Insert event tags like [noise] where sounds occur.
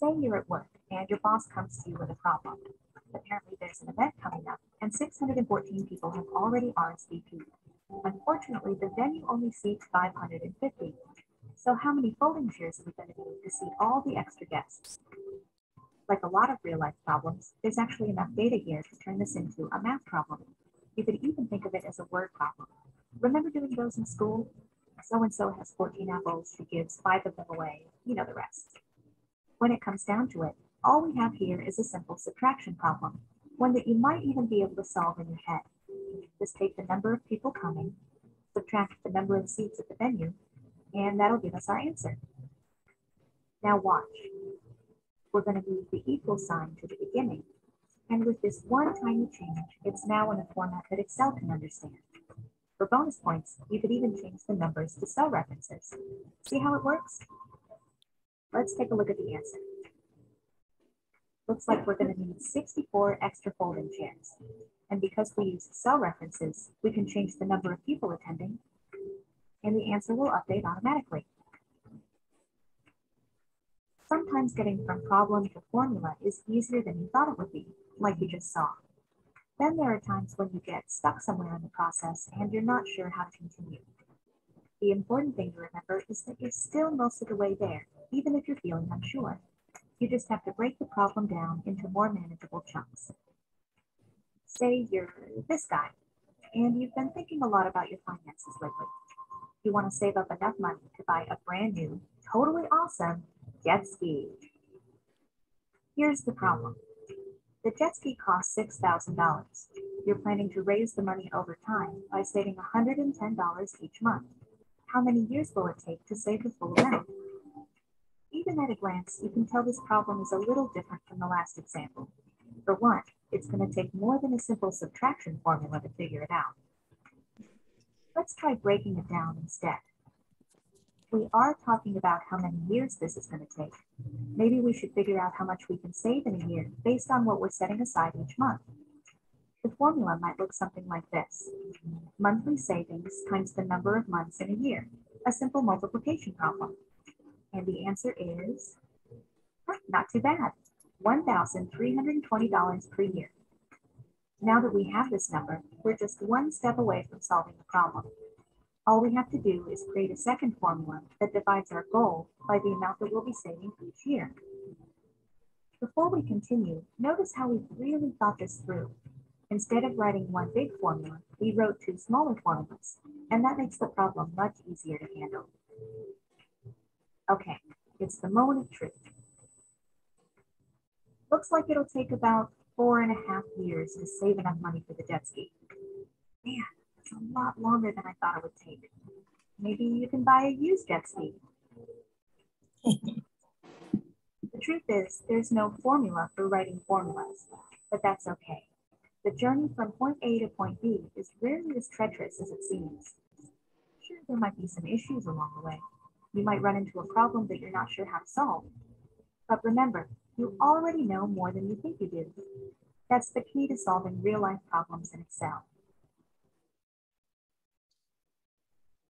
Say you're at work and your boss comes to you with a problem. Apparently there's an event coming up and 614 people have already RSVP'd. Unfortunately, the venue only seats 550. So how many folding chairs are we going to need to seat all the extra guests? Like a lot of real life problems, there's actually enough data here to turn this into a math problem. You could even think of it as a word problem. Remember doing those in school? So and so has 14 apples, she gives five of them away, you know the rest. When it comes down to it, all we have here is a simple subtraction problem, one that you might even be able to solve in your head. Just take the number of people coming, subtract the number of seats at the venue, and that'll give us our answer. Now watch. We're going to move the equal sign to the beginning. And with this one tiny change, it's now in a format that Excel can understand. For bonus points, you could even change the numbers to cell references. See how it works? Let's take a look at the answer. Looks like we're going to need 64 extra folding chairs. And because we use cell references, we can change the number of people attending, and the answer will update automatically. Sometimes getting from problem to formula is easier than you thought it would be, like you just saw. Then there are times when you get stuck somewhere in the process and you're not sure how to continue. The important thing to remember is that you're still most of the way there, even if you're feeling unsure. You just have to break the problem down into more manageable chunks. Say you're this guy, and you've been thinking a lot about your finances lately. You want to save up enough money to buy a brand new, totally awesome jet ski. Here's the problem. The jet ski costs $6,000. You're planning to raise the money over time by saving $110 each month. How many years will it take to save the full amount? Even at a glance, you can tell this problem is a little different from the last example. For one, it's going to take more than a simple subtraction formula to figure it out. Let's try breaking it down instead. We are talking about how many years this is going to take. Maybe we should figure out how much we can save in a year based on what we're setting aside each month. The formula might look something like this. Monthly savings times the number of months in a year, a simple multiplication problem. And the answer is not too bad, $1,320 per year. Now that we have this number, we're just one step away from solving the problem. All we have to do is create a second formula that divides our goal by the amount that we'll be saving each year. Before we continue, notice how we've really thought this through. Instead of writing one big formula, we wrote two smaller formulas, and that makes the problem much easier to handle. Okay, it's the moment of truth. Looks like it'll take about four and a half years to save enough money for the jet ski. Man, it's a lot longer than I thought it would take. Maybe you can buy a used jet ski. [laughs] the truth is, there's no formula for writing formulas, but that's okay. The journey from point A to point B is rarely as treacherous as it seems. Sure, there might be some issues along the way, you might run into a problem that you're not sure how to solve. But remember, you already know more than you think you do. That's the key to solving real life problems in Excel.